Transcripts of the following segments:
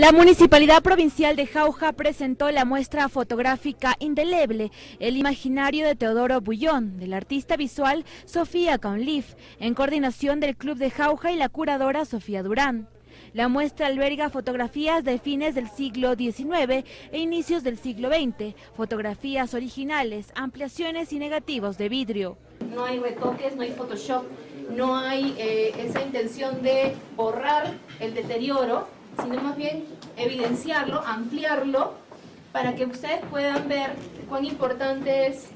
La Municipalidad Provincial de Jauja presentó la muestra fotográfica Indeleble, el imaginario de Teodoro Bullón, del artista visual Sofía Conlif, en coordinación del Club de Jauja y la curadora Sofía Durán. La muestra alberga fotografías de fines del siglo XIX e inicios del siglo XX, fotografías originales, ampliaciones y negativos de vidrio. No hay retoques, no hay Photoshop, no hay eh, esa intención de borrar el deterioro, sino más bien evidenciarlo, ampliarlo, para que ustedes puedan ver cuán importante es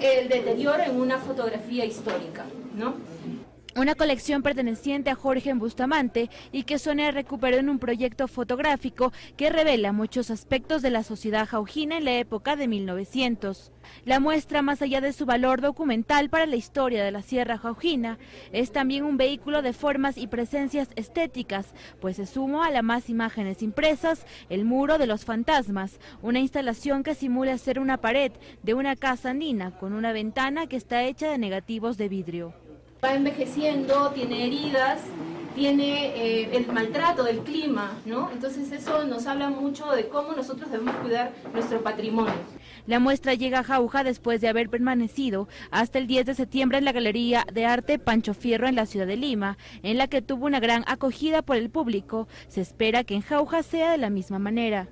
el deterioro en una fotografía histórica, ¿no? Una colección perteneciente a Jorge Bustamante y que Sonia recuperó en un proyecto fotográfico que revela muchos aspectos de la sociedad jaujina en la época de 1900. La muestra, más allá de su valor documental para la historia de la Sierra Jaujina, es también un vehículo de formas y presencias estéticas, pues se suma a las más imágenes impresas, el muro de los fantasmas, una instalación que simula ser una pared de una casa andina con una ventana que está hecha de negativos de vidrio va envejeciendo, tiene heridas, tiene eh, el maltrato del clima, ¿no? Entonces eso nos habla mucho de cómo nosotros debemos cuidar nuestro patrimonio. La muestra llega a Jauja después de haber permanecido hasta el 10 de septiembre en la Galería de Arte Pancho Fierro en la ciudad de Lima, en la que tuvo una gran acogida por el público. Se espera que en Jauja sea de la misma manera.